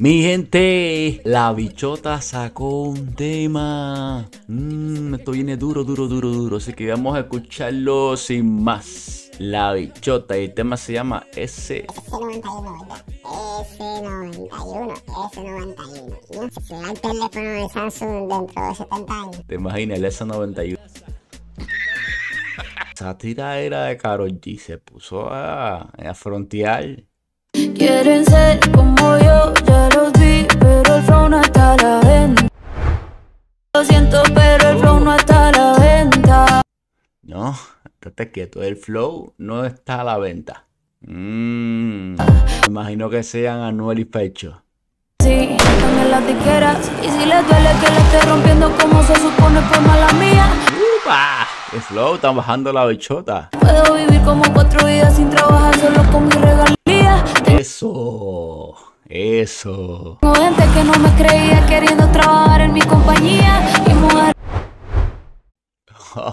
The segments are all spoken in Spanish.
Mi gente, la bichota sacó un tema. Mmm, esto viene duro, duro, duro, duro. Así que vamos a escucharlo sin más. La bichota, y el tema se llama S. S91, ¿verdad? S91, S91. Será el teléfono de Samsung dentro de 70 años. ¿Te imaginas el S91? Esa tira era de Karol G. Se puso a, a frontear. Quieren ser como Lo siento, pero el flow no está a la venta. No, estate quieto. El flow no está a la venta. Mmm. Imagino que sean Anuel y Pecho. Sí, están en las tiqueras. Y si les duele que le esté rompiendo como se supone por mala mía. ¡Upa! El flow, están bajando la bichota. Puedo vivir como cuatro vidas sin trabajar solo con mi regalía. Eso, eso. Tengo gente que no me creía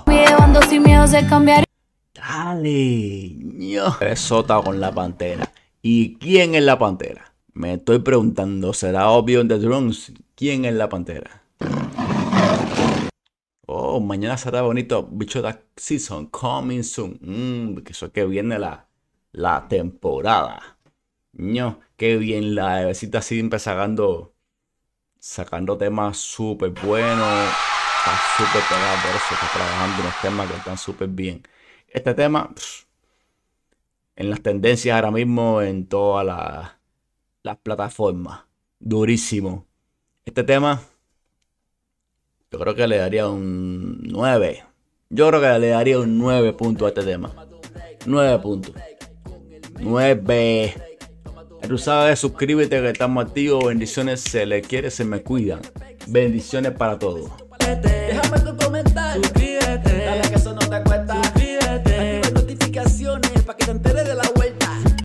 llevando sin miedo se cambiar. Dale, ño. Sota con la pantera. ¿Y quién es la pantera? Me estoy preguntando, ¿será obvio en The Drums? ¿Quién es la pantera? Oh, mañana será bonito. Bichota Season, coming soon. Mmm, que eso que viene la, la temporada. ño, qué bien. La bebecita siempre sacando, sacando temas súper buenos. Está súper pegado por eso. Está trabajando unos temas que están súper bien. Este tema, en las tendencias ahora mismo, en todas las plataformas. Durísimo. Este tema, yo creo que le daría un 9. Yo creo que le daría un 9 puntos a este tema. 9 puntos. 9. Tú sabes, suscríbete que estamos activos. Bendiciones, se le quiere, se me cuidan. Bendiciones para todos déjame tu comentario.